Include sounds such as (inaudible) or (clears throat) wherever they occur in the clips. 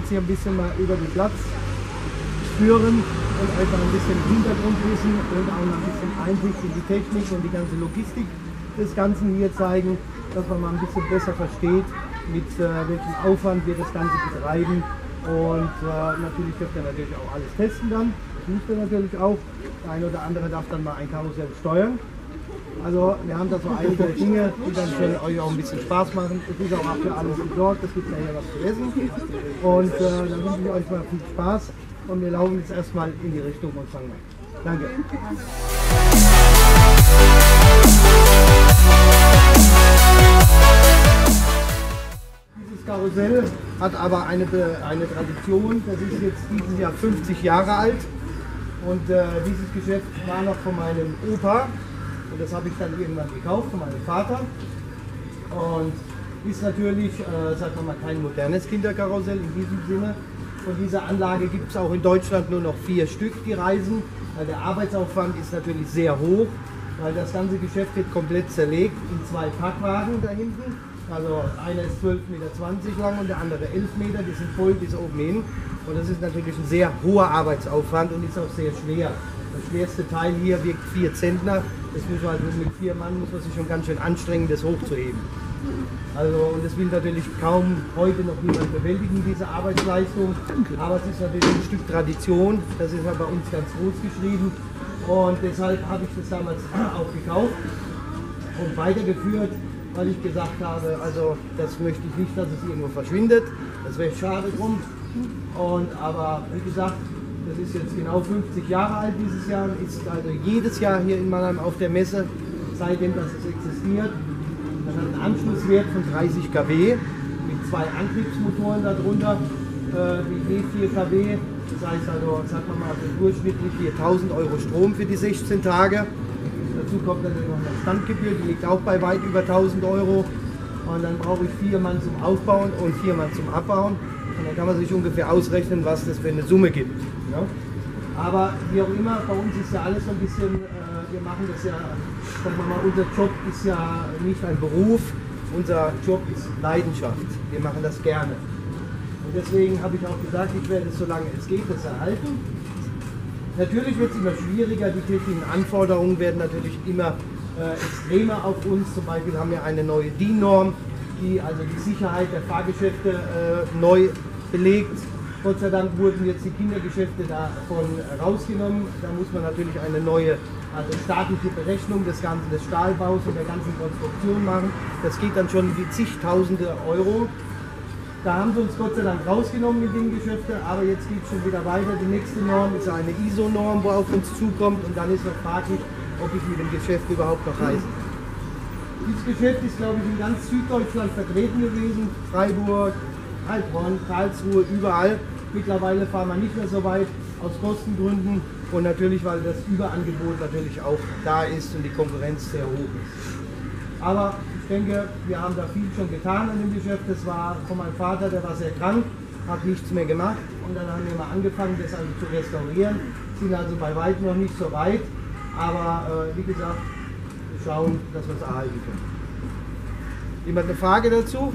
jetzt hier ein bisschen mal über den Platz führen und einfach ein bisschen Hintergrundwissen und auch ein bisschen Einsicht in die Technik und die ganze Logistik des Ganzen hier zeigen, dass man mal ein bisschen besser versteht, mit äh, welchem Aufwand wir das Ganze betreiben. Und äh, natürlich dürft ihr natürlich auch alles testen dann. Das müsst ihr natürlich auch. Der eine oder andere darf dann mal ein Karussell steuern. Also wir haben da so einige Dinge, die dann für euch auch ein bisschen Spaß machen. Es ist auch für alles gesorgt, es gibt nachher was zu essen. Und äh, dann wünsche ich euch mal viel Spaß und wir laufen jetzt erstmal in die Richtung und fangen an. Danke. Dieses Karussell hat aber eine, eine Tradition, das ist jetzt dieses Jahr 50 Jahre alt und äh, dieses Geschäft war noch von meinem Opa und das habe ich dann irgendwann gekauft von meinem Vater und ist natürlich, äh, sagen wir mal, kein modernes Kinderkarussell in diesem Sinne. Von dieser Anlage gibt es auch in Deutschland nur noch vier Stück, die reisen, weil der Arbeitsaufwand ist natürlich sehr hoch, weil das ganze Geschäft wird komplett zerlegt in zwei Packwagen da hinten. Also einer ist 12,20 Meter lang und der andere 11 Meter, die sind voll bis oben hin. Und das ist natürlich ein sehr hoher Arbeitsaufwand und ist auch sehr schwer. Das schwerste Teil hier wiegt 4 Zentner. Das muss man also mit vier Mann muss man sich schon ganz schön anstrengen, das hochzuheben. Also, und das will natürlich kaum heute noch niemand bewältigen, diese Arbeitsleistung. Aber es ist natürlich ein Stück Tradition, das ist ja bei uns ganz groß geschrieben. Und deshalb habe ich das damals (clears throat) auch gekauft und weitergeführt, weil ich gesagt habe, also das möchte ich nicht, dass es irgendwo verschwindet. Das wäre schade drum. Und aber wie gesagt, das ist jetzt genau 50 Jahre alt dieses Jahr ist also jedes Jahr hier in Mannheim auf der Messe, seitdem das existiert. Das hat einen Anschlusswert von 30 kW mit zwei Antriebsmotoren darunter, äh, mit E4 kW. Das heißt also, sagen wir mal, durchschnittlich 4000 Euro Strom für die 16 Tage. Dazu kommt dann noch eine Standgebühr, die liegt auch bei weit über 1000 Euro. Und dann brauche ich vier Mann zum Aufbauen und vier Mann zum Abbauen. Und dann kann man sich ungefähr ausrechnen, was das für eine Summe gibt. Ja? Aber wie auch immer, bei uns ist ja alles so ein bisschen, äh, wir machen das ja, sagen wir mal, unser Job ist ja nicht ein Beruf, unser Job ist Leidenschaft. Wir machen das gerne. Und deswegen habe ich auch gesagt, ich werde es, solange es geht, das erhalten. Natürlich wird es immer schwieriger, die technischen Anforderungen werden natürlich immer äh, extremer auf uns. Zum Beispiel haben wir eine neue DIN-Norm, die also die Sicherheit der Fahrgeschäfte äh, neu belegt. Gott sei Dank wurden jetzt die Kindergeschäfte davon rausgenommen. Da muss man natürlich eine neue also staatliche Berechnung des ganzen des Stahlbaus und der ganzen Konstruktion machen. Das geht dann schon wie zigtausende Euro. Da haben sie uns Gott sei Dank rausgenommen mit den Geschäften, aber jetzt geht es schon wieder weiter. Die nächste Norm ist eine ISO-Norm, wo auf uns zukommt und dann ist noch fraglich, ob ich mit dem Geschäft überhaupt noch reise. Dieses Geschäft ist, glaube ich, in ganz Süddeutschland vertreten gewesen. Freiburg, Heilbronn, Karlsruhe, überall. Mittlerweile fahren wir nicht mehr so weit aus Kostengründen und natürlich, weil das Überangebot natürlich auch da ist und die Konkurrenz sehr hoch ist. Aber ich denke, wir haben da viel schon getan an dem Geschäft. Das war von meinem Vater, der war sehr krank, hat nichts mehr gemacht. Und dann haben wir mal angefangen, das also zu restaurieren. Sind also bei weitem noch nicht so weit. Aber äh, wie gesagt, schauen, dass wir es erhalten können. Jemand eine Frage dazu?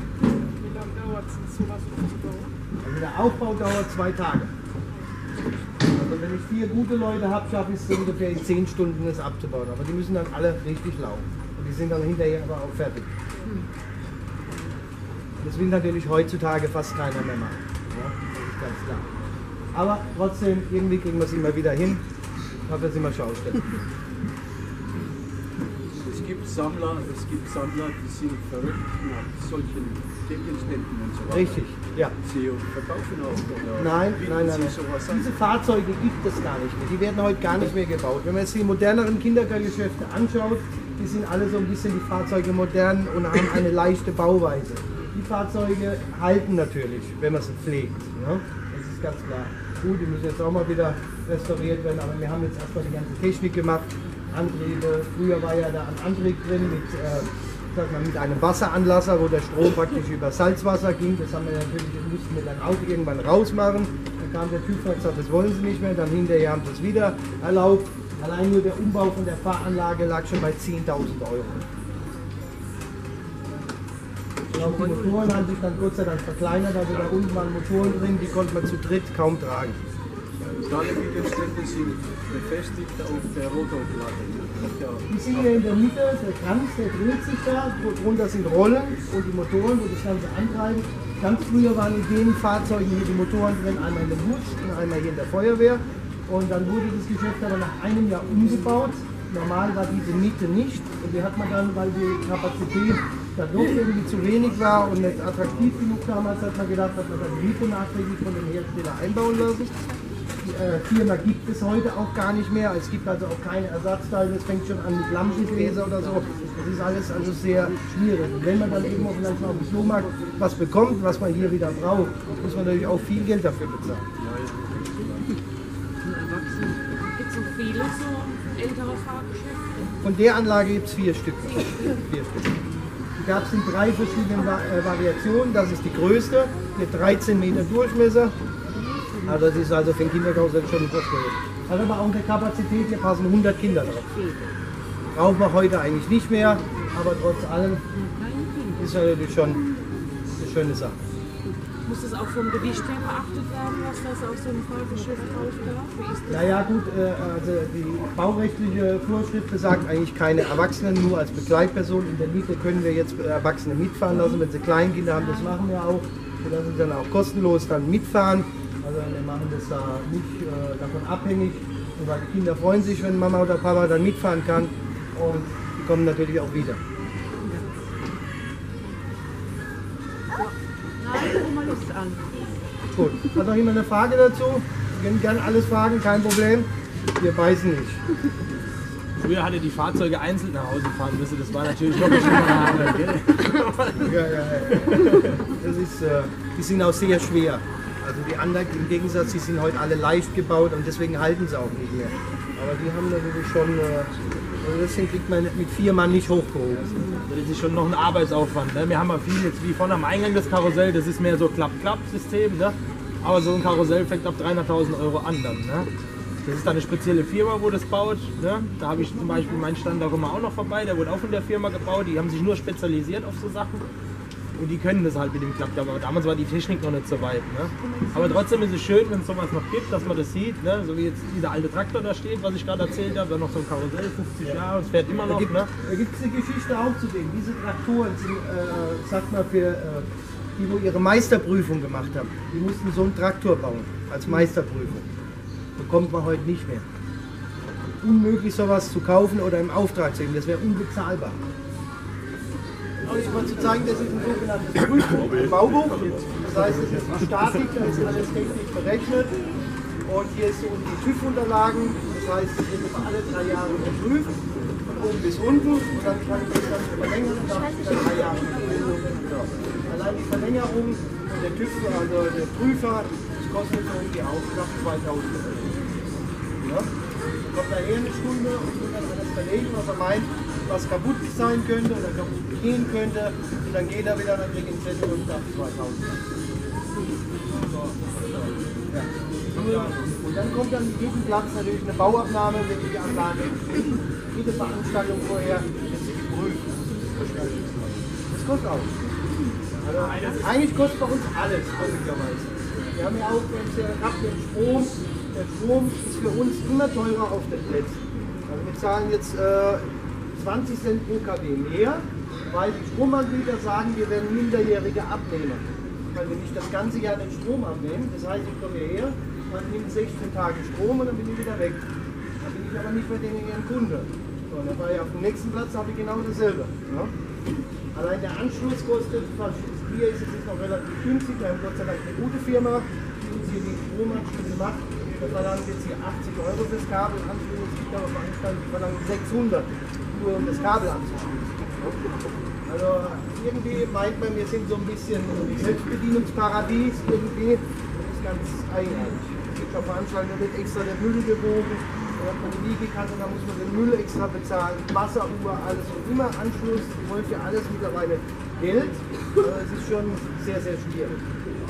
Wie lange dauert sowas aufzubauen? Also der Aufbau dauert zwei Tage. Also wenn ich vier gute Leute habe, schaffe ich es so ungefähr in zehn Stunden das abzubauen. Aber die müssen dann alle richtig laufen. Und die sind dann hinterher aber auch fertig. Das will natürlich heutzutage fast keiner mehr machen. Ja, das ist ganz klar. Aber trotzdem, irgendwie kriegen wir es immer wieder hin. Immer Schaustellen. Es gibt Sammler, es gibt Sammler, die sind verrückt nach solchen Gegenständen und so weiter. Richtig, ja. Sie verkaufen auch oder Nein, nein, nein, nein. Diese Fahrzeuge gibt es gar nicht mehr. Die werden heute gar nicht mehr gebaut. Wenn man jetzt die moderneren Kindergeschäfte anschaut, die sind alle so ein bisschen die Fahrzeuge modern und haben eine (laughs) leichte Bauweise. Die Fahrzeuge halten natürlich, wenn man sie pflegt. Ja? Das ist ganz klar. Gut, die müssen jetzt auch mal wieder restauriert werden, aber wir haben jetzt erstmal die ganze Technik gemacht. Antriebe, früher war ja da ein Antrieb drin mit, äh, sag mit einem Wasseranlasser, wo der Strom praktisch über Salzwasser ging. Das haben wir natürlich, mussten wir dann auch irgendwann rausmachen. Dann kam der Typ und gesagt, das wollen sie nicht mehr. Dann hinterher haben sie es wieder erlaubt. Allein nur der Umbau von der Fahranlage lag schon bei 10.000 Euro. Auch die Motoren haben sich dann Gott sei verkleinert, also da unten waren Motoren drin, die konnte man zu dritt kaum tragen. Alle Widerstände sind befestigt auf der Rotorplatte. Die sind hier in der Mitte, der Kranz, der dreht sich da, drunter sind Rollen und die Motoren, wo das Ganze antreiben. Ganz früher waren in den Fahrzeugen hier die Motoren drin, einmal in der Bus und einmal hier in der Feuerwehr. Und dann wurde das Geschäft aber nach einem Jahr umgebaut. Normal war diese Miete nicht. Und die hat man dann, weil die Kapazität da doch irgendwie zu wenig war und nicht attraktiv genug damals, hat man gedacht, hat man dann die Miete nachträglich von dem Hersteller einbauen lassen. Die äh, Firma gibt es heute auch gar nicht mehr. Es gibt also auch keine Ersatzteile. Es fängt schon an mit Lampenbläser oder so. Das ist alles also sehr schwierig. Und wenn man dann eben auf einem auf dem Flohmarkt was bekommt, was man hier wieder braucht, muss man natürlich auch viel Geld dafür bezahlen. Gibt es so viele so ältere Fahrgeschäfte? Von der Anlage gibt es vier Stück. Vier Stück. Die gab es in drei verschiedenen äh, Variationen. Das ist die größte, mit 13 Meter Durchmesser. Also das ist also für den Kinderhaushalt schon was Großes. Hat aber auch eine Kapazität, hier passen 100 Kinder drauf. Brauchen wir heute eigentlich nicht mehr, aber trotz allem ist ja natürlich schon eine schöne Sache. Muss das auch vom Gewicht her beachtet werden, was das auf so einem Fahrgeschäft drauf darf? Naja gut, äh, also die baurechtliche Vorschrift besagt eigentlich keine Erwachsenen, nur als Begleitperson. In der Miete können wir jetzt Erwachsene mitfahren lassen, wenn sie Kleinkinder haben, das machen wir auch. Wir lassen sie dann auch kostenlos dann mitfahren. Also wir machen das da nicht äh, davon abhängig, und weil die Kinder freuen sich, wenn Mama oder Papa dann mitfahren kann und die kommen natürlich auch wieder. Gut, hat noch jemand eine Frage dazu? Wir können gerne alles fragen, kein Problem. Wir beißen nicht. Früher hatte die Fahrzeuge einzeln nach Hause fahren müssen, das war natürlich noch schlimmer. (laughs) Ja, ja, ja. Das ist, äh, die sind auch sehr schwer. Die anderen im Gegensatz, die sind heute alle leicht gebaut und deswegen halten sie auch nicht mehr. Aber die haben natürlich schon, äh, also deswegen kriegt man mit vier Mann nicht hochgehoben. Das ist schon noch ein Arbeitsaufwand. Ne? Wir haben ja viel jetzt wie vorne am Eingang des Karussell, das ist mehr so Klapp-Klapp-System. Ne? Aber so ein Karussell fängt ab 300.000 Euro an dann. Ne? Das ist dann eine spezielle Firma, wo das baut. Ne? Da habe ich zum Beispiel meinen Stand da immer auch noch vorbei, der wurde auch von der Firma gebaut. Die haben sich nur spezialisiert auf so Sachen. Und die können das halt mit dem Klapp. Aber damals war die Technik noch nicht so weit. Ne? Aber trotzdem ist es schön, wenn es sowas noch gibt, dass man das sieht. Ne? So wie jetzt dieser alte Traktor da steht, was ich gerade erzählt habe. Dann noch so ein Karussell, 50 Jahre, es fährt immer Da noch. gibt Ne? es eine Geschichte auch zu dem. Diese Traktoren sind, äh, sagt man, für äh, die, wo ihre Meisterprüfung gemacht haben. Die mussten so einen Traktor bauen als Meisterprüfung. Bekommt man heute nicht mehr. Unmöglich sowas zu kaufen oder im Auftrag zu geben. Das wäre unbezahlbar. Ich mal zu zeigen, das ist ein sogenanntes Prüfbuch, ein Baubuch. Das heißt, es ist Statik, da ist alles technisch berechnet. Und hier ist so die TÜV-Unterlagen. Das heißt, es wird immer alle drei Jahre überprüft, von oben bis unten. Und dann kann ich das Ganze verlängern und darf dann drei Jahre. Allein die Verlängerung und der TÜV, also der Prüfer, das kostet so um die auch knapp 2000 Euro. Ja? Kommt daher eine Stunde und wird dann alles verlegen, was er meint, was kaputt sein könnte oder kaputt gehen könnte. Und dann geht er wieder, er einen Zettel und sagt 2000. So. Ja. Und dann kommt dann jeden Platz natürlich eine Bauabnahme, wenn die Anlage jede Veranstaltung vorher geprüft. Das kostet auch. Also, eigentlich kostet bei uns alles, möglicherweise. Wir haben ja auch, wenn ihr habt, den Strom. Der Strom ist für uns immer teurer auf den Plätzen. Also wir zahlen jetzt äh, 20 Cent pro kW mehr, weil die Stromanbieter sagen, wir werden Minderjährige abnehmen. Weil wir nicht das ganze Jahr den Strom abnehmen. Das heißt, ich komme hierher, man nimmt 16 Tage Strom und dann bin ich wieder weg. Dann bin ich aber nicht mehr den ihren Kunde. So, dann war ich auf dem nächsten Platz, habe ich genau dasselbe. Ja? Allein der Anschluss kostet, hier ist es jetzt noch relativ günstig, wir haben Gott sei Dank eine gute Firma, die uns hier die Stromanschlüsse macht. Wir verlangen jetzt hier 80 Euro fürs Kabel anschließen, es gibt aber Veranstaltungen, die verlangen 600, nur um das Kabel anzuschließen. Also irgendwie meint man, wir sind so ein bisschen Selbstbedienungsparadies irgendwie. Das ist ganz eigenartig. Es gibt schon Veranstaltungen, da wird extra der Müll gewogen, da hat man die Wiegekante, da muss man den Müll extra bezahlen, Wasseruhr, alles und immer Anschluss, die wollen für alles mittlerweile Geld. Also es ist schon sehr, sehr schwierig.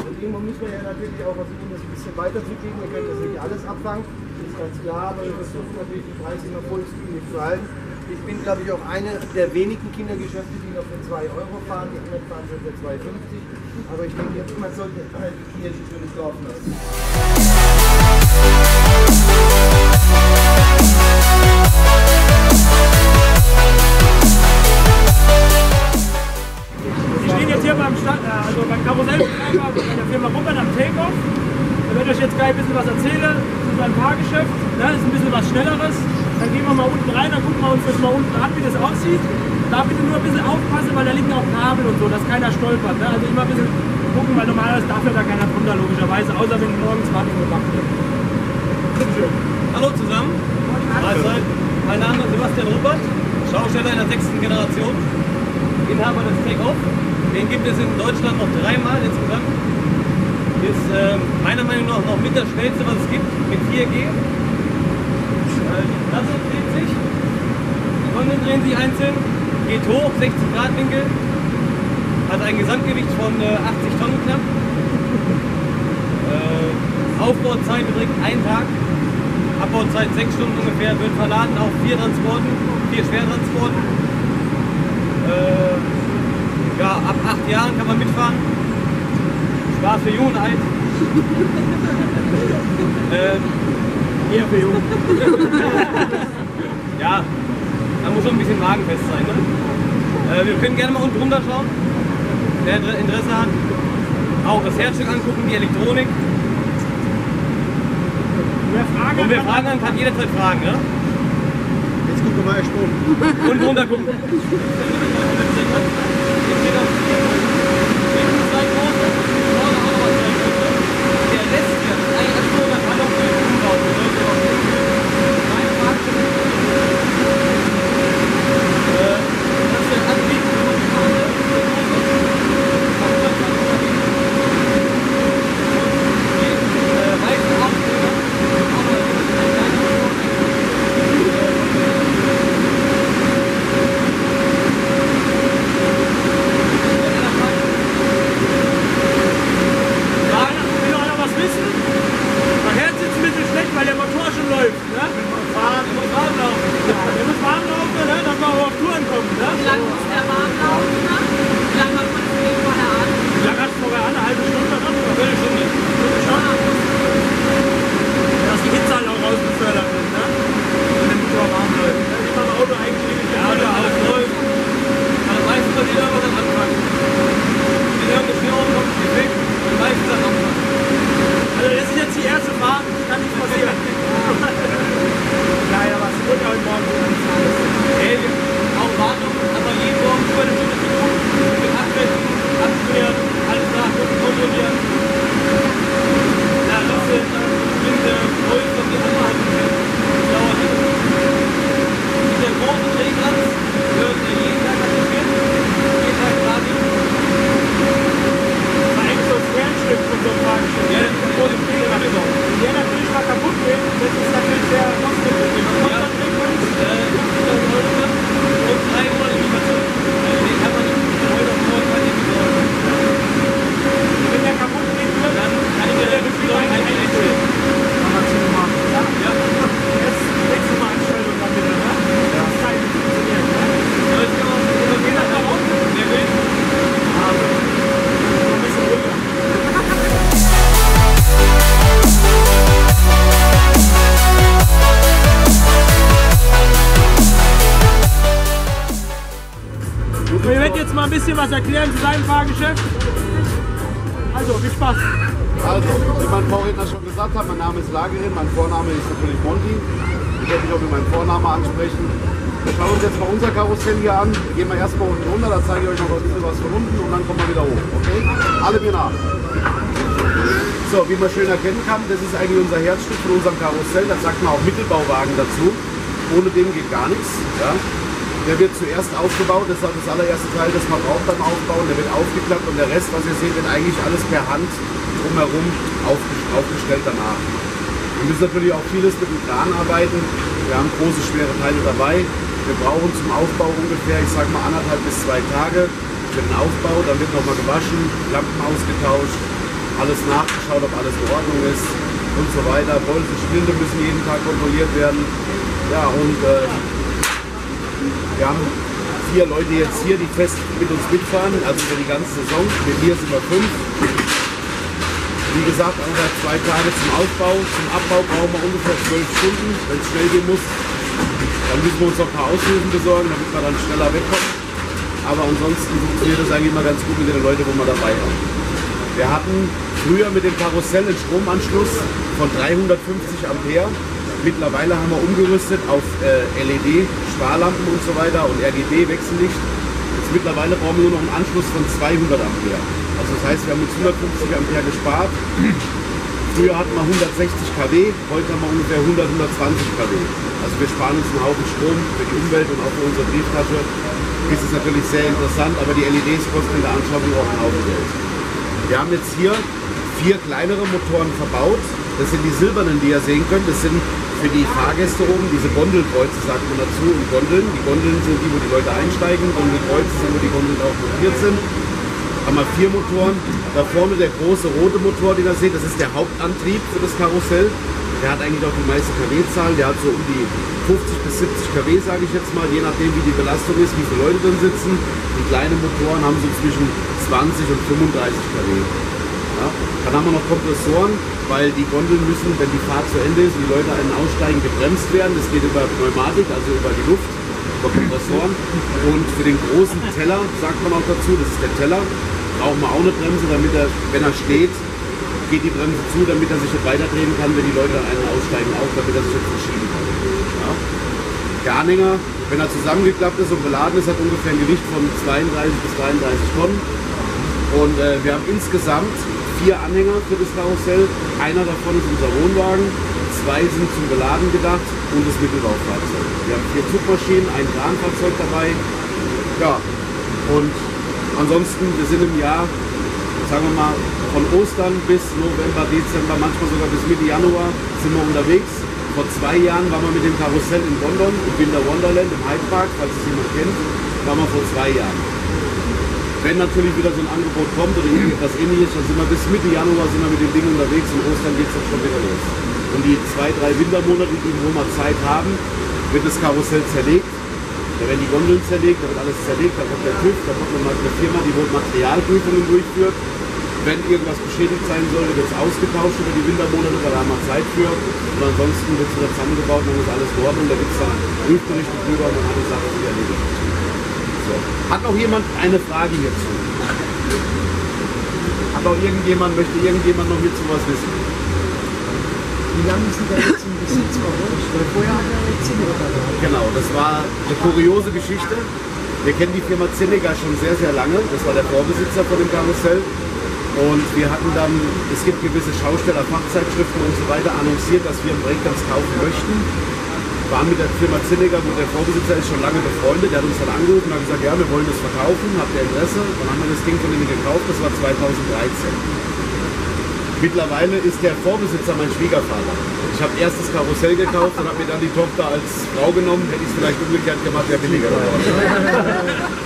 Und irgendwo muss man ja natürlich auch versuchen, das ein bisschen weiterzukriegen. Wir können das nicht alles abfangen, das ist ganz klar, aber wir versuchen natürlich die Preise immer vollständig zu halten. Ich bin, glaube ich, auch eine der wenigen Kindergeschäfte, die noch für 2 Euro fahren. Die anderen fahren schon für 2,50. Aber ich denke, man sollte halt die Kirche das Dorf lassen. das mal unten an, wie das aussieht. Da bitte nur ein bisschen aufpassen, weil da liegen auch Kabel und so, dass keiner stolpert. Ne? Also immer ein bisschen gucken, weil normalerweise darf ja da keiner drunter, logischerweise, außer wenn morgens Wartung gemacht wird. Schön. Hallo zusammen. Mein Name ist Sebastian Ruppert, Schausteller in der sechsten Generation, Inhaber des Take-Off. Den gibt es in Deutschland noch dreimal insgesamt. Ist äh, meiner Meinung nach noch mit der schnellste, was es gibt, mit 4G. Das ist 70. Rundungen drehen sich einzeln, geht hoch, 60 Grad Winkel, hat ein Gesamtgewicht von äh, 80 Tonnen knapp. Äh, Aufbauzeit beträgt einen Tag, Abbauzeit sechs Stunden ungefähr, wird verladen auf vier Transporten, vier Schwertransporten. Äh, ja, ab acht Jahren kann man mitfahren. Spaß für Jungen alt. (laughs) ähm, Eher für Jungen. (laughs) ja, da muss schon ein bisschen magenfest sein. Ne? Äh, wir können gerne mal unten drunter schauen, wer Inter- Interesse hat. Auch das Herzstück angucken, die Elektronik. Wer Fragen Und wer Fragen hat, kann jederzeit fragen. Ne? Jetzt gucken wir mal Strom. Und runter gucken. (laughs) was erklären zu seinem Fahrgeschäft. Also, viel Spaß. Also, wie mein Vorredner schon gesagt hat, mein Name ist Lagerin, mein Vorname ist natürlich Monty. Ich werde mich auch mit meinem Vornamen ansprechen. Wir schauen uns jetzt mal unser Karussell hier an. Gehen wir erstmal unten runter, da zeige ich euch noch ein bisschen was von unten und dann kommen wir wieder hoch. Okay? Alle mir nach. So, wie man schön erkennen kann, das ist eigentlich unser Herzstück von unserem Karussell. Das sagt man auch Mittelbauwagen dazu. Ohne den geht gar nichts. Ja? Der wird zuerst aufgebaut, das ist auch das allererste Teil, das man braucht beim Aufbauen. Der wird aufgeklappt und der Rest, was ihr seht, wird eigentlich alles per Hand drumherum aufges- aufgestellt danach. Wir müssen natürlich auch vieles mit dem Kran arbeiten. Wir haben große, schwere Teile dabei. Wir brauchen zum Aufbau ungefähr, ich sag mal, anderthalb bis zwei Tage für den Aufbau. Dann wird nochmal gewaschen, Lampen ausgetauscht, alles nachgeschaut, ob alles in Ordnung ist und so weiter. Bolzen, Splinte müssen jeden Tag kontrolliert werden. Ja, und äh, Wir haben vier Leute jetzt hier, die fest mit uns mitfahren, also über die ganze Saison. Mit mir sind wir fünf. Wie gesagt, ungefähr zwei Tage zum Aufbau. Zum Abbau brauchen wir ungefähr zwölf Stunden, wenn es schnell gehen muss. Dann müssen wir uns noch ein paar Aushilfen besorgen, damit wir dann schneller wegkommen. Aber ansonsten funktioniert das eigentlich immer ganz gut mit den Leuten, wo wir dabei haben. Wir hatten früher mit dem Karussell einen Stromanschluss von 350 Ampere. Mittlerweile haben wir umgerüstet auf äh, LED, Sparlampen und so weiter und RGB, Wechsellicht. Mittlerweile brauchen wir nur noch einen Anschluss von 200 Ampere. Also das heißt, wir haben uns 150 Ampere gespart. Früher hatten wir 160 kW, heute haben wir ungefähr 100, 120 kW. Also wir sparen uns einen Haufen Strom für die Umwelt und auch für unsere Brieftasche. Ist es natürlich sehr interessant, aber die LEDs kosten in der Anschaffung auch einen Haufen Geld. Wir haben jetzt hier vier kleinere Motoren verbaut. Das sind die silbernen, die ihr sehen könnt. Das sind für die Fahrgäste oben diese Gondelkreuze, sagt man dazu, und Gondeln. Die Gondeln sind die, wo die Leute einsteigen. Gondelkreuze sind, wo die Gondeln auch montiert sind. Haben wir vier Motoren. Da vorne der große rote Motor, den ihr seht, das ist der Hauptantrieb für das Karussell. Der hat eigentlich auch die meiste kW-Zahl. Der hat so um die 50 bis 70 kW, sage ich jetzt mal, je nachdem wie die Belastung ist, wie viele Leute drin sitzen. Die kleinen Motoren haben so zwischen 20 und 35 kW. Ja. Dann haben wir noch Kompressoren, weil die Gondeln müssen, wenn die Fahrt zu Ende ist die Leute einen aussteigen, gebremst werden. Das geht über Pneumatik, also über die Luft, über Kompressoren. Und für den großen Teller, sagt man auch dazu, das ist der Teller, brauchen wir auch eine Bremse, damit er, wenn er steht, geht die Bremse zu, damit er sich nicht weiterdrehen kann, wenn die Leute einen aussteigen, auch damit er sich jetzt verschieben kann. Ja. Der Anhänger, wenn er zusammengeklappt ist und beladen ist, hat ungefähr ein Gewicht von 32 bis 33 Tonnen. Und äh, wir haben insgesamt vier Anhänger für das Karussell. Einer davon ist unser Wohnwagen, zwei sind zum Beladen gedacht und das Mittelbaufahrzeug. Wir haben vier Zugmaschinen, ein Kranfahrzeug dabei. Ja, und ansonsten, wir sind im Jahr, sagen wir mal, von Ostern bis November, Dezember, manchmal sogar bis Mitte Januar sind wir unterwegs. Vor zwei Jahren waren wir mit dem Karussell in London, im Winter Wonderland, im Hyde Park, falls es jemand kennt, waren wir vor zwei Jahren. Wenn natürlich wieder so ein Angebot kommt oder irgendetwas ähnliches, dann sind wir bis Mitte Januar sind wir mit dem Ding unterwegs und Ostern geht es dann schon wieder los. Und die zwei, drei Wintermonate, die wir Zeit haben, wird das Karussell zerlegt. Da werden die Gondeln zerlegt, da wird alles zerlegt, da kommt der TÜV, da kommt nochmal eine Firma, die wohl Materialprüfungen durchführt. Wenn irgendwas beschädigt sein sollte, wird es ausgetauscht über die Wintermonate, weil da haben wir Zeit für. Und ansonsten wird es wieder zusammengebaut und dann ist alles dort und da gibt es dann Prüfberichte drüber und dann hat die Sache wieder erledigt. So. Hat noch jemand eine Frage hierzu? Hat noch irgendjemand, möchte irgendjemand noch hierzu was wissen? Wie lange ist denn der jetzt im Besitz bei euch? Weil vorher hat er jetzt Zinnecker gehabt. Genau, das war eine kuriose Geschichte. Wir kennen die Firma Zinnecker schon sehr, sehr lange. Das war der Vorbesitzer von dem Karussell. Und wir hatten dann, es gibt gewisse Schausteller, Fachzeitschriften und so weiter, annonciert, dass wir einen Breakdance kaufen möchten. Waren mit der Firma Zinnecker, wo der Vorbesitzer ist, schon lange befreundet. Der hat uns dann angerufen und hat gesagt, ja, wir wollen das verkaufen, habt ihr Interesse? Dann haben wir das Ding von ihnen gekauft, das war 2013. Mittlerweile ist der Vorbesitzer mein Schwiegervater. Ich habe erst das Karussell gekauft und habe mir dann die Tochter als Frau genommen. Hätte ich es vielleicht umgekehrt gemacht, wäre billiger geworden.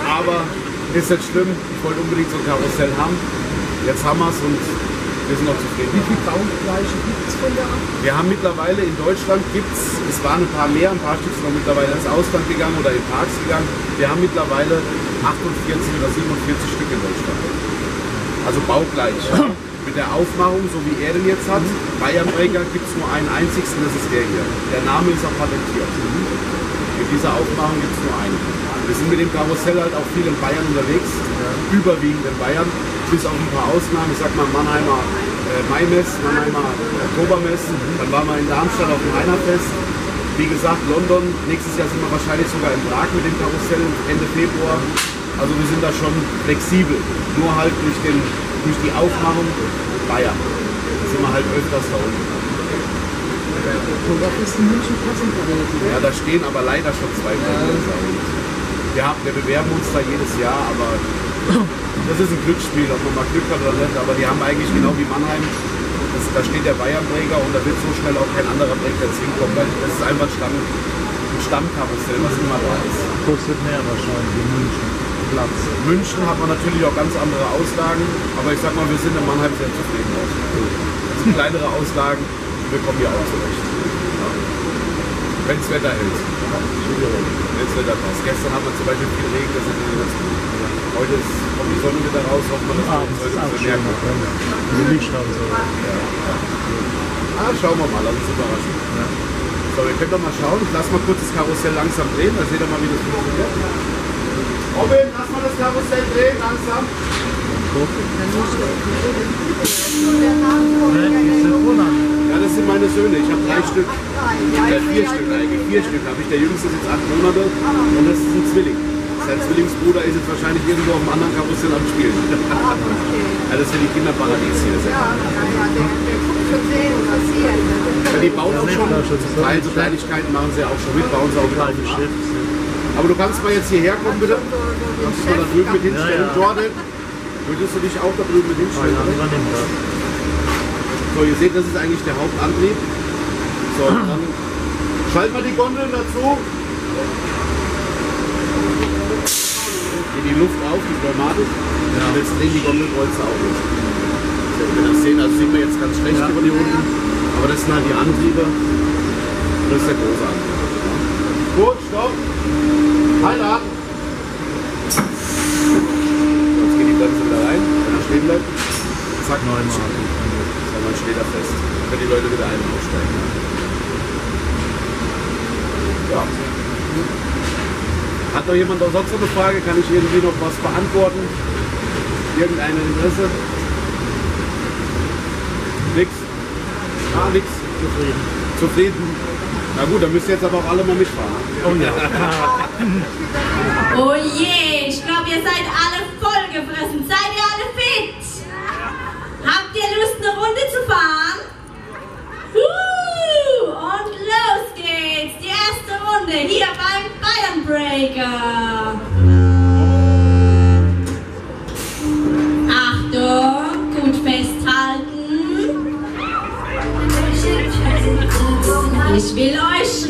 Aber ist nicht schlimm. Ich wollte unbedingt so ein Karussell haben. Jetzt haben wir es und wir sind noch zufrieden. Wie viele Baugleiche gibt es von der Art? Wir haben mittlerweile in Deutschland gibt's, es waren ein paar mehr, ein paar Stück sind noch mittlerweile ins Ausland gegangen oder in Parks gegangen. Wir haben mittlerweile 48 oder 47 Stück in Deutschland. Also baugleich. (clears throat) Mit der Aufmachung, so wie er den jetzt hat, Bayern Breaker gibt es nur einen einzigsten, das ist der hier. Der Name ist auch patentiert. Mit dieser Aufmachung gibt es nur einen. Wir sind mit dem Karussell halt auch viel in Bayern unterwegs, überwiegend in Bayern, bis auf ein paar Ausnahmen. Ich sag mal Mannheimer äh, Maimess, Mannheimer Oktobermess, dann waren wir in Darmstadt auf dem Heinerfest. Wie gesagt, London, nächstes Jahr sind wir wahrscheinlich sogar in Prag mit dem Karussell Ende Februar. Also wir sind da schon flexibel. Nur halt durch, den, durch die Aufmachung Bayern. Da sind wir halt öfters da unten. Ja, da stehen aber leider schon zwei. Und Wir, haben, wir bewerben uns da jedes Jahr, aber das ist ein Glücksspiel, ob man mal Glück hat oder nicht. Aber die haben eigentlich genau wie Mannheim, das, da steht der Bayern-Breaker und da wird so schnell auch kein anderer Breaker jetzt hinkommen, weil das ist einfach ein, Stamm, ein Stammkarussell, was immer da ist. Kostet mehr wahrscheinlich in München. Platz. München hat man natürlich auch ganz andere Auslagen, aber ich sag mal, wir sind in Mannheim sehr zufrieden aus. Das sind kleinere Auslagen, wir kommen hier auch zurecht. Ja. Wenn das Wetter hält. Passt. Gestern hat man zum Beispiel viel Regen, das ist natürlich ganz gut. Heute ist, kommt die Sonne wieder raus, hofft man, dass man uns heute ein bisschen mehr kommt. Ah, schauen wir mal, lass uns überraschen. So, wir können doch mal schauen. Ich lass mal kurz das Karussell langsam drehen, dann seht ihr mal, wie das funktioniert. Robin, lass mal das Karussell drehen, langsam. Ja, das sind meine Söhne. Ich habe drei Stück. Äh, vier Stück eigentlich. Vier Stück habe ich. Der jüngste ist jetzt acht Monate und das ist ein Zwilling. Sein Zwillingsbruder ist jetzt wahrscheinlich irgendwo auf einem anderen Karussell am Spielen. ja, das ist für die Kinderparadies hier. Ist ja ja, die bauen auch schon, weil so Kleinigkeiten machen sie ja auch schon mit, bauen sie auch mit. Aber du kannst mal jetzt hierher kommen, bitte. Kannst du mal da drüben mit hinstellen. Jordan, würdest du dich auch da drüben mit hinstellen? bitte? So, ihr seht, das ist eigentlich der Hauptantrieb. So, dann schalten wir die Gondeln dazu. Geht die Luft auf, die Pneumatik. Ja. Und jetzt drehen die Gondelkreuze auch nicht. Wenn wir das sehen, also sieht man jetzt ganz schlecht über die Runden. Aber das sind halt die Antriebe. Das ist der große Antrieb. Gut, stopp. Halt ab. Jetzt geht die Bremse wieder rein, wenn er stehen bleibt. Zack, neunmal. Dann steht er fest. Dann können die Leute wieder ein- und aussteigen. Ja. Hat noch jemand sonst noch eine Frage? Kann ich irgendwie noch was beantworten? Irgendein Interesse? Nix? Ah, nix. Zufrieden. Zufrieden. Na gut, dann müsst ihr jetzt aber auch alle mal mitfahren. Oh ja. Oh je, ich glaube, ihr seid alle vollgefressen. Seid ihr alle fit? Habt ihr Lust, eine Runde zu fahren? Uh, und los geht's. Die erste Runde hier beim Bayern Breaker. Achtung, gut festhalten. Ich will euch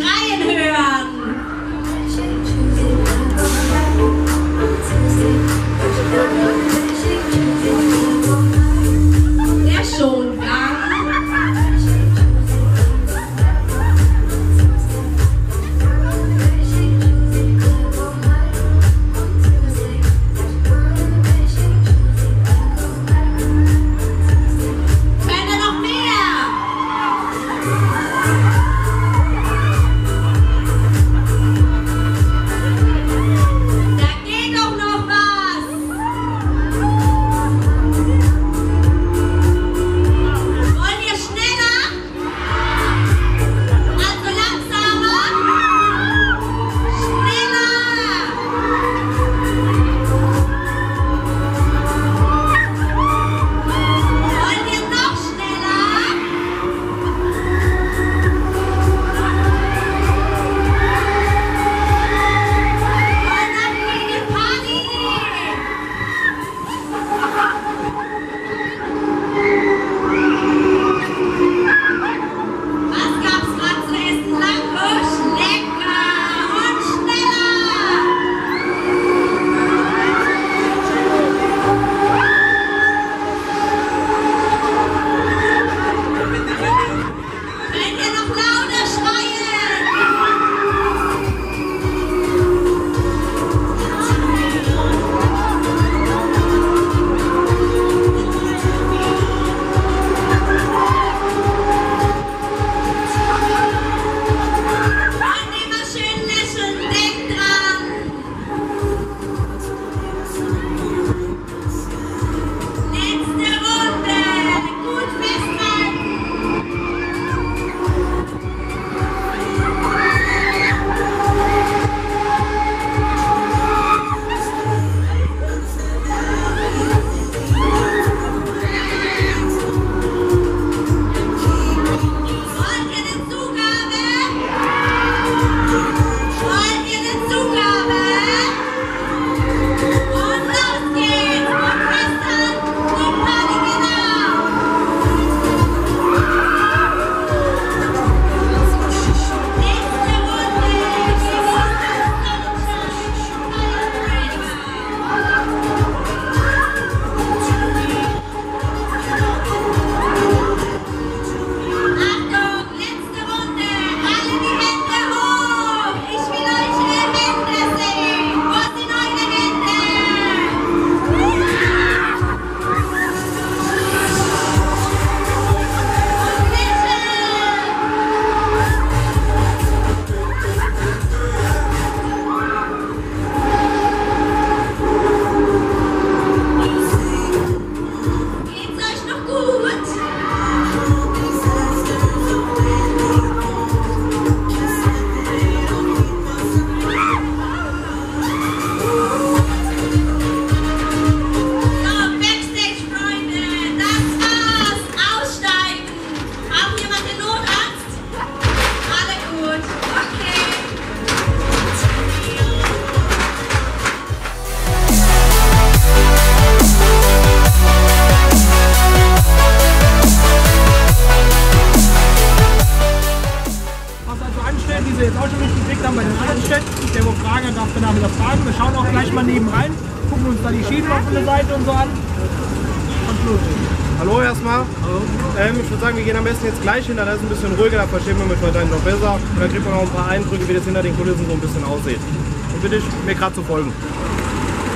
am besten jetzt gleich hin, da ist es ein bisschen ruhiger, da verstehen wir mit weiterhin noch besser. Und dann kriegt man auch ein paar Eindrücke, wie das hinter den Kulissen so ein bisschen aussieht. Und bitte ich, mir gerade zu folgen.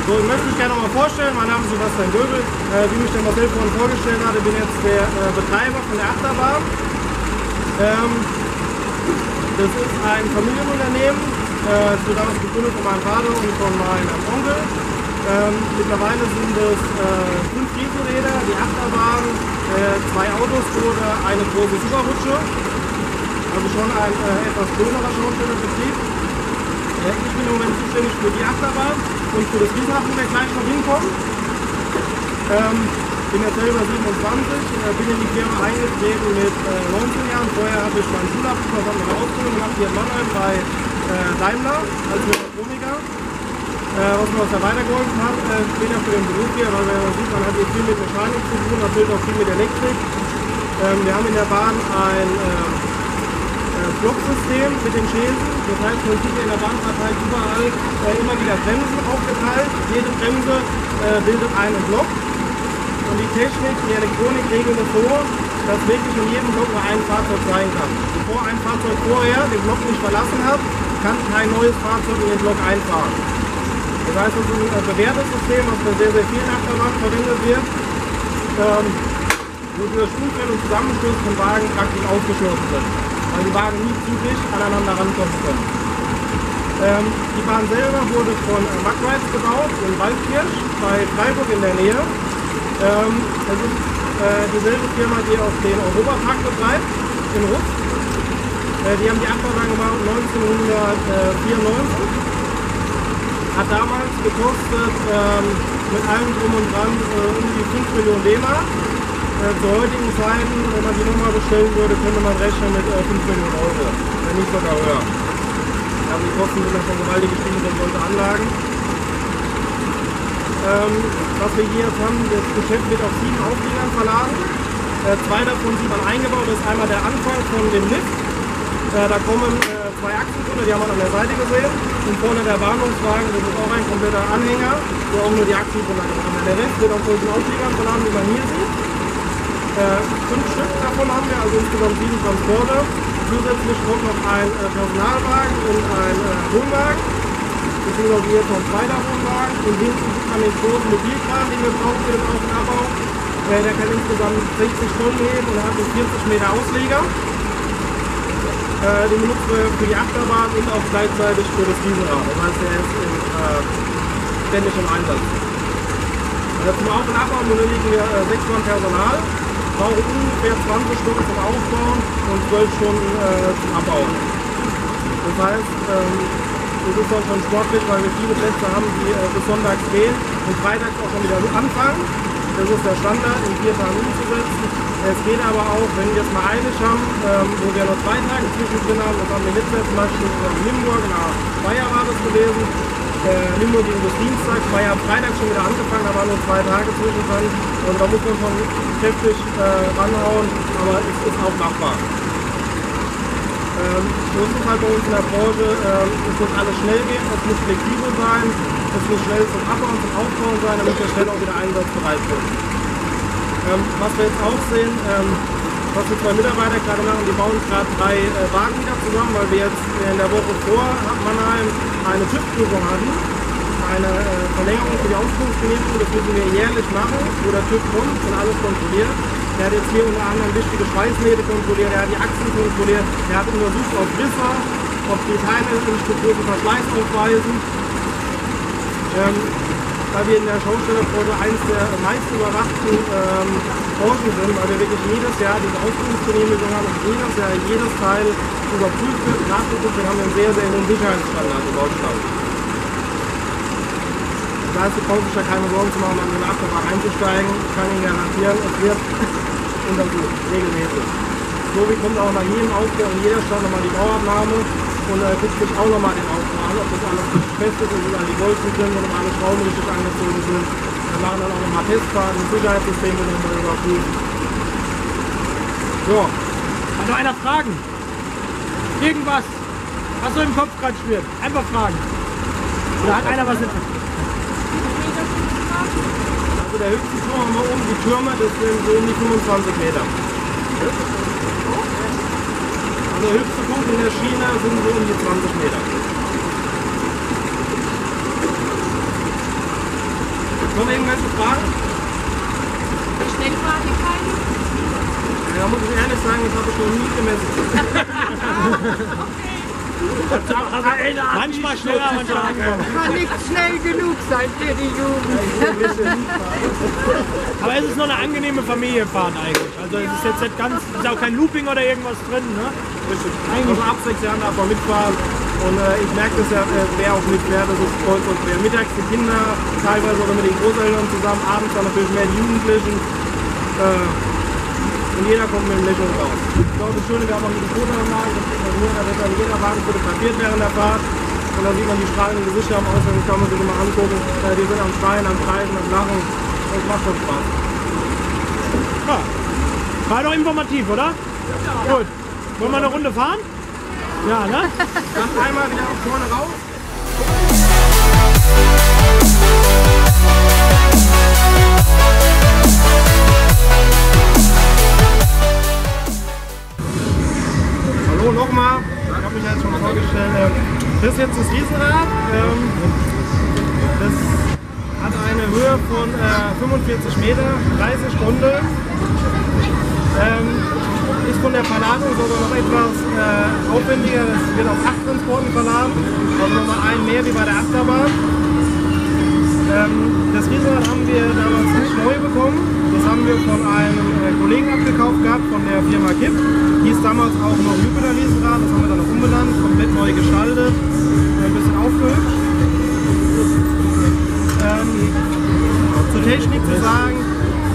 So, ich möchte mich gerne noch mal vorstellen. Mein Name ist Sebastian Göbel. Äh, wie mich der Marcel vorhin vorgestellt hat, ich bin jetzt der äh, Betreiber von der Achterbahn. Ähm, das ist ein Familienunternehmen. Äh, es wurde damals gegründet von meinem Vater und von meinem Onkel. Ähm, mittlerweile sind es äh, fünf Riesenräder, die Achterbahn, äh, zwei Autos oder eine große Superrutsche. Also schon ein äh, etwas größerer Schaustellerbetrieb. Äh, ich bin im Moment zuständig für die Achterbahn und für das Riesenrad, wir gleich noch hinkommen. Ähm, bin jetzt selber 27, äh, bin in die Firma eingetreten mit äh, 19 Jahren. Vorher habe ich meinen Schulabschluss, habe eine Ausbildung gemacht hier in Mannheim bei äh, Daimler als Mechatroniker. Äh, was mir auch sehr weitergeholfen hat, äh, später für den Beruf hier, weil man sieht, man hat hier viel mit Mechanik zu tun, natürlich auch viel mit Elektrik. Ähm, wir haben in der Bahn ein äh, äh, Blocksystem mit den Schäsen. Das heißt, man sieht hier in der Bahn verteilt überall äh, immer wieder Bremsen aufgeteilt. Jede Bremse äh, bildet einen Block. Und die Technik, die Elektronik regelt es so, dass wirklich in jedem Block nur ein Fahrzeug sein kann. Bevor ein Fahrzeug vorher den Block nicht verlassen hat, kann kein neues Fahrzeug in den Block einfahren. Das heißt, das ist ein äh, bewährtes System, was bei sehr, sehr vielen Achterbahnen verwendet wird, ähm, wo für Sprungfälle und Zusammenstöße von Wagen praktisch ausgeschlossen sind, weil die Wagen nie zügig aneinander rankommen können. Ähm, die Bahn selber wurde von Mackrides gebaut in Waldkirch bei Freiburg in der Nähe. Ähm, es ist äh, dieselbe Firma, die auch den Europapark betreibt, in Rupp. Äh, die haben die Achterbahn gebaut 1994 hat damals gekostet ähm, mit allem drum und dran äh, um die 5 Millionen D-Mark. Äh, zu heutigen Zeiten, wenn man die nochmal bestellen würde, könnte man rechnen mit äh, 5 Millionen Euro, wenn nicht sogar höher. Also die Kosten sind dann schon gewaltig gestiegen für solche Anlagen. Ähm, was wir hier jetzt haben, das Geschäft wird auf sieben Aufliegern verladen. Äh, zwei davon sieht man eingebaut, das ist einmal der Anfang von dem Lift. Äh, da kommen äh, zwei Achsen drunter, die haben wir an der Seite gesehen. Und vorne der Bahnhofswagen, das ist auch ein kompletter Anhänger, wo auch nur die Achsen drunter gefahren werden. Der Rest wird auf solchen Aufliegern verladen, wie man hier sieht. Äh, fünf Stück davon haben wir, also insgesamt sieben Transporter. Zusätzlich kommt noch ein äh, Personalwagen und ein äh, Wohnwagen, beziehungsweise jetzt noch ein zweiter Wohnwagen. Und hinten sieht man den großen Mobilkran, den wir brauchen für den Auf- und Abbau. Äh, der kann insgesamt 60 Tonnen heben und hat einen 40 Meter Ausleger. Äh, den benutzen wir für die Achterbahn und auch gleichzeitig für das Riesenrad. Das heißt, der ist in, äh, ständig im Einsatz. Äh, zum Auf- und Abbau benötigen wir äh, 6 Mann Personal, brauchen ungefähr 20 Stunden zum Aufbauen und 12 Stunden äh, zum Abbauen. Das heißt, ähm, das ist auch schon sportlich, weil wir viele Plätze haben, die äh, bis sonntags gehen und freitags auch schon wieder anfangen. Das ist der Standard, in vier Tagen umzusetzen. Es geht aber auch, wenn wir es mal eilig haben, ähm, wo wir noch zwei Tage zwischendrin haben, das haben wir letztes zum Beispiel in Limburg, in der Bayer war das gewesen. Äh, Limburg ging bis Dienstag, Bayer am Freitag schon wieder angefangen, da waren nur zwei Tage zwischendrin. Und da muss man schon kräftig äh, ranhauen, aber es ist auch machbar. Ähm, so ist halt bei uns in der Branche, ähm, es muss alles schnell gehen, es muss flexibel sein, es muss schnell zum Abbauen, zum Aufbauen sein, damit wir schnell auch wieder einsatzbereit sind. Ähm, was wir jetzt auch sehen, ähm, was wir zwei Mitarbeiter gerade machen, die bauen gerade drei äh, Wagen wieder zusammen, weil wir jetzt in der Woche vor Mannheim eine TÜV-Prüfung hatten, eine äh, Verlängerung für die Ausführungsgenehmigung, das müssen wir jährlich machen, wo der TÜV kommt und alles kontrolliert. Der hat jetzt hier unter anderem wichtige Schweißnähte kontrolliert, der hat die Achsen kontrolliert, der hat untersucht, ob Risse, ob die Teile nicht großen Verschleiß aufweisen. Ähm, weil wir in der Schaustellerbranche eines der meist überwachten ähm, Branchen sind, weil wir wirklich jedes Jahr diese Ausführungsgenehmigung haben und jedes Jahr jedes Teil überprüft wird, nachgeguckt wird, haben wir einen sehr, sehr hohen Sicherheitsstandard in Deutschland. Das heißt, du brauchst dich ja keine Sorgen zu machen, an den Achterbahn einzusteigen. Ich kann Ihnen garantieren, es wird (laughs) untersucht, regelmäßig. So wie kommt auch nach jedem Aufbau in jeder Stadt nochmal die Bauabnahme und äh, guckt sich auch nochmal den Aufbau ob das alles fest ist, ob die Bolzen sind und ob alle Schrauben richtig angezogen sind. Wir machen dann auch nochmal Testfahrten, das Sicherheitssystem wird nochmal überprüft. So, Hat noch einer Fragen? Irgendwas, was so im Kopf gerade schwirrt? Einfach fragen. Oder hat einer was in... Also der höchste Turm haben wir oben die Türme, das sind so um die 25 Meter. Also der höchste Punkt in der Schiene sind so um die 20 Meter. Noch irgendwelche Fragen? Schnellfahrigkeit? Ja, muss ich ehrlich sagen, das habe ich noch nie gemessen. (laughs) Manchmal schneller, manchmal langsamer. Kann nicht schnell genug sein für die Jugend. (laughs) Aber es ist noch eine angenehme Familienfahrt eigentlich. Also es ist jetzt nicht ganz, es ist auch kein Looping oder irgendwas drin, ne? Also ab sechs Jahren darf man mitfahren. Und äh, ich merke das ja, äh, wer auch mitfährt, das ist kreuz und quer. Mittags die Kinder, teilweise oder mit den Großeltern zusammen, abends dann natürlich mehr die Jugendlichen. Äh, und jeder kommt mit dem Lächeln raus. Ich glaube, das Schöne, wir haben auch die Fotoanlage, das sieht man hier, da wird dann jeder Wagen fotografiert während der Fahrt. Und dann sieht man die strahlenden Gesichter am Ausgang, kann man sich immer angucken. Äh, die sind am Schreien, am Kreisen, am Lachen. Das macht schon Spaß. Ja. War doch informativ, oder? Gut. Wollen wir eine Runde fahren? Ja, ne? Dann einmal wieder vorne raus. Hallo nochmal. Ich habe mich jetzt schon vorgestellt. ähm, Das ist jetzt das Riesenrad. Ähm, Das hat eine Höhe von äh, 45 Meter, 30 Stunden. Ist von der Verladung sogar noch etwas äh, aufwendiger. Das wird auf acht Transporten verladen, also nochmal ein mehr wie bei der Achterbahn. Ähm, das Riesenrad haben wir damals nicht neu bekommen. Das haben wir von einem äh, Kollegen abgekauft gehabt, von der Firma Kipp. Hieß damals auch noch Jupiter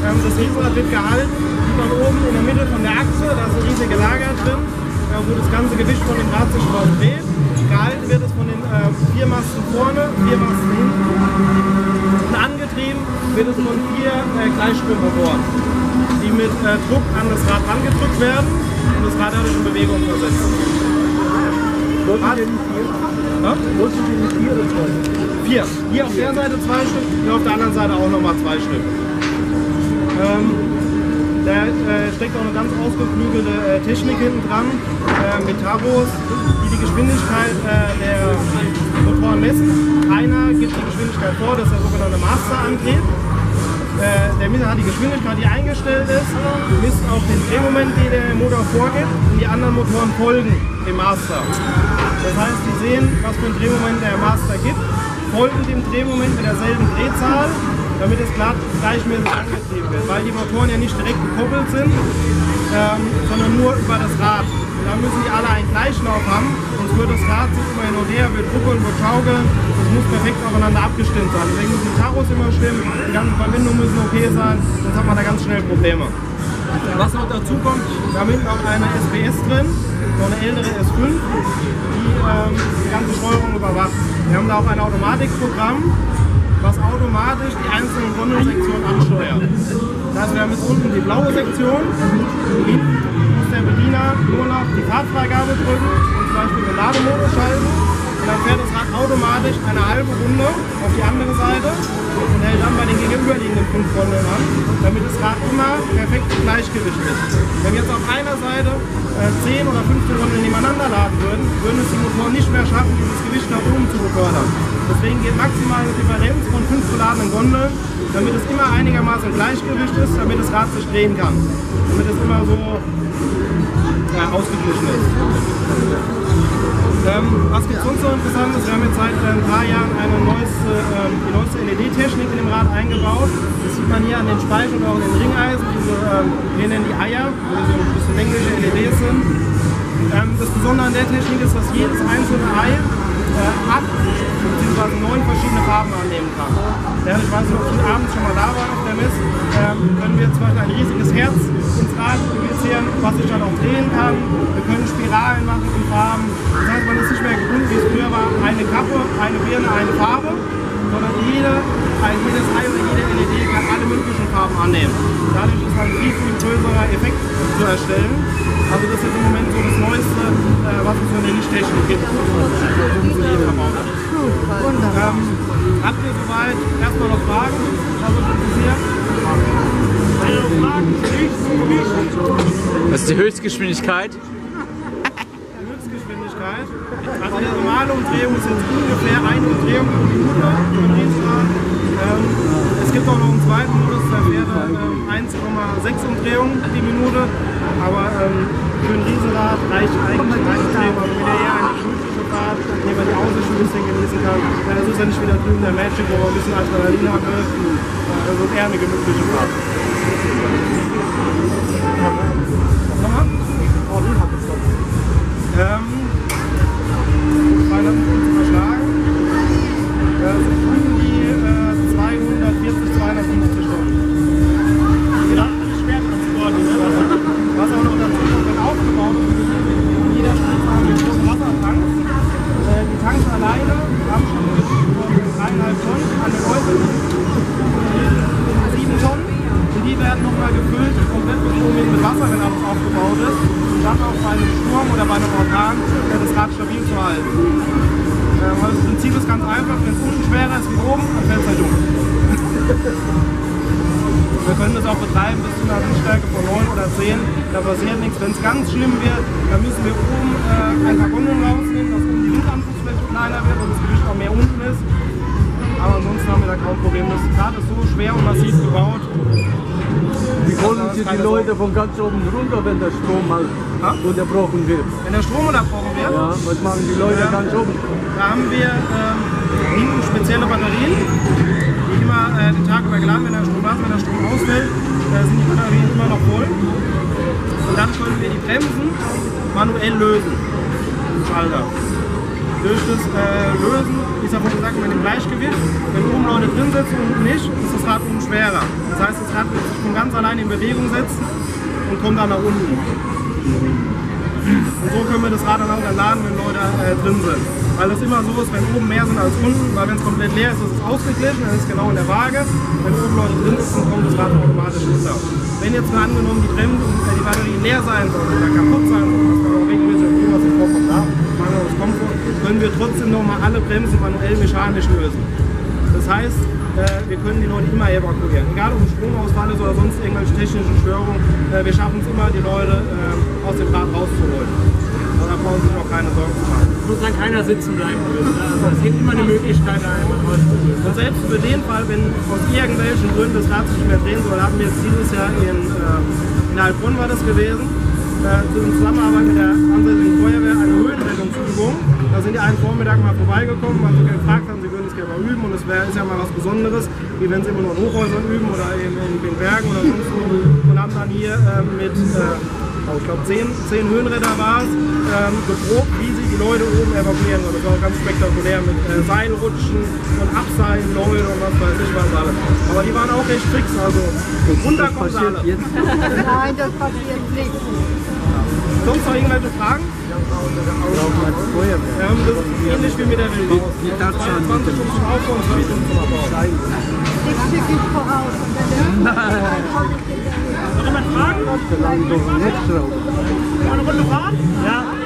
das Riesenrad wird gehalten, sieht man oben in der Mitte von der Achse, da ist ein riesiger Lager drin, äh, wo das ganze Gewicht von dem Rad sich drauf dreht. Gehalten wird es von den äh, vier Masten vorne, vier Masten hinten. Und angetrieben wird es von vier äh, Gleichstrommotoren, die mit äh, Druck an das Rad angedrückt werden und das Rad dadurch in Bewegung versetzt. Rad- Ja? Vier. Hier auf der Seite zwei Stück, hier auf der anderen Seite auch nochmal zwei Stück. Ähm, da äh, steckt auch eine ganz ausgeklügelte äh, Technik hinten dran äh, mit Tabos, die die Geschwindigkeit äh, der Motoren messen. Einer gibt die Geschwindigkeit vor, das ist der sogenannte Masterantrieb. Äh, der Misser hat die Geschwindigkeit, die eingestellt ist, misst auch den Drehmoment, den der Motor vorgibt und die anderen Motoren folgen dem Master. Das heißt, sie sehen, was für ein Drehmoment der Master gibt, folgen dem Drehmoment mit derselben Drehzahl, damit es gleichmäßig angetrieben wird, weil die Motoren ja nicht direkt gekoppelt sind, ähm, sondern nur über das Rad. Und da müssen die alle einen Gleichlauf haben, sonst wird das Rad sich immer hin und her, wird ruckeln, wird schaukeln. Das muss perfekt aufeinander abgestimmt sein. Deswegen müssen die Taros immer stimmen, die ganzen Verbindungen müssen okay sein, sonst hat man da ganz schnell Probleme. Was noch dazu kommt, wir haben hinten auch eine SPS drin, so eine ältere S5, die ähm, die ganze Steuerung überwacht. Wir haben da auch ein Automatikprogramm, was automatisch die einzelnen Gondelsektionen ansteuert. Das heißt, wir haben jetzt unten die blaue Sektion, hinten muss der Bediener nur noch die Fahrtfreigabe drücken und zum Beispiel den Lademodus schalten. Und dann fährt das Rad automatisch eine halbe Runde auf die andere Seite und hält dann bei den gegenüberliegenden fünf Gondeln an, damit das Rad immer perfekt Gleichgewicht ist. Wenn wir jetzt auf einer Seite äh, 10 oder 15 Gondeln nebeneinander laden würden, würden es die Motoren nicht mehr schaffen, dieses Gewicht nach oben zu befördern. Deswegen geht maximal eine Differenz von fünf beladenen Gondeln, damit es immer einigermaßen Gleichgewicht ist, damit das Rad sich drehen kann. Damit es immer so ja, ausgeglichen ist. Ähm, was gibt sonst noch Interessantes? Wir haben jetzt seit äh, ein paar Jahren eine neueste, ähm, die neueste LED-Technik in dem Rad eingebaut. Das sieht man hier an den Speichen und auch an den Ringeisen. Diese, ähm, wir nennen die Eier, wo so ein bisschen längliche LEDs sind. Ähm, das Besondere an der Technik ist, dass jedes einzelne Ei äh, acht bzw. neun verschiedene Farben annehmen kann. Ja, ich weiß nicht, ob Sie abends schon mal da waren auf der Messe, ähm, können wir zum Beispiel ein riesiges Herz Rad injizieren, was sich dann auch drehen kann. Wir können Spiralen machen in Farben. Das heißt, man ist nicht mehr gebunden, wie es früher war, eine Kappe, eine Birne, eine Farbe, sondern jede, jedes Ei oder jede LED kann alle möglichen Farben annehmen. Dadurch ist ein viel, viel größerer Effekt zu erstellen. Also das ist im Moment so das Neueste, äh, was es von der Lichttechnik gibt. Gut, wunderbar. Ähm, habt ihr soweit erstmal noch Fragen, was euch interessiert? Was ist die Höchstgeschwindigkeit. Die Höchstgeschwindigkeit. Also eine normale Umdrehung ist jetzt ungefähr eine Umdrehung pro Minute von Dienstag. Ähm, es gibt auch noch einen zweiten Modus, da wäre äh, 1,6 Umdrehungen die Minute. Aber ähm, für ein Riesenrad reicht eigentlich ein Umdrehung, wieder eher eine Minute. Fahrt, in der man die Aussicht ein bisschen genießen kann. Es ist ja nicht wieder drüben der Magic, wo man ein bisschen Adrenalin hat. Also eher eine gemütliche Fahrt. Manuell lösen. Schalter. Durch das äh, Lösen, ich ja vorhin gesagt mit dem Gleichgewicht, wenn oben Leute drin sitzen und nicht, ist das Rad unten schwerer. Das heißt, das Rad wird sich von ganz allein in Bewegung setzen und kommt dann nach unten. Und so können wir das Rad dann auch laden, wenn Leute äh, drin sind. Weil es immer so ist, wenn oben mehr sind als unten, weil wenn es komplett leer ist, ist es ausgeglichen, dann ist es genau in der Waage. Wenn oben Leute drin sitzen, kommt das Rad automatisch runter. Wenn jetzt mal angenommen die Bremse und äh, die Batterie leer sein soll oder kaputt sein soll, dann auch regelmäßig vorkommt, ja, Mangel aus Komfort, können wir trotzdem nochmal alle Bremsen manuell mechanisch lösen. Das heißt, äh, wir können die Leute immer evakuieren. Egal ob Stromausfall ist oder sonst irgendwelche technischen Störungen, äh, wir schaffen es immer, die Leute äh, aus dem Rad rauszuholen. Also da brauchen Sie sich auch keine Sorgen zu machen. Muss dann keiner sitzen bleiben müssen. ne? Also es gibt immer eine Möglichkeit, da einfach rauszuholen. Und selbst für den Fall, wenn aus irgendwelchen Gründen das Rad sich nicht mehr drehen soll, hatten wir jetzt dieses Jahr in, äh, in Heilbronn war das gewesen, äh, in Zusammenarbeit mit der ansässigen Feuerwehr eine Höhenrettungsübung. Da sind die einen Vormittag mal vorbeigekommen, weil sie gefragt haben, sie würden es gerne mal üben und es wäre ist ja mal was Besonderes, wie wenn sie immer nur in Hochhäusern üben oder eben in den Bergen oder sonst wo und haben dann hier äh, mit äh, ich glaube, zehn, zehn Höhenräder war es, ähm, geprobt, wie sie die Leute oben evakuieren sollen. Das war auch ganz spektakulär mit äh, Seilrutschen und Abseilen, Leute und was weiß ich was alles. Aber die waren auch recht fix, also runter sie alle. (laughs) Nein, das passiert nicht. Sonst noch irgendwelche Fragen? Ja, das ist ähnlich wie mit der. Wie das schon 20 Stunden Aufbau und 2 Stunden zum Abbau. Ich schicke ich voraus. Und wenn der komme ich hinterher. Noch jemand Fragen? Nicht so. Noch eine Runde fahren? Ja. ja.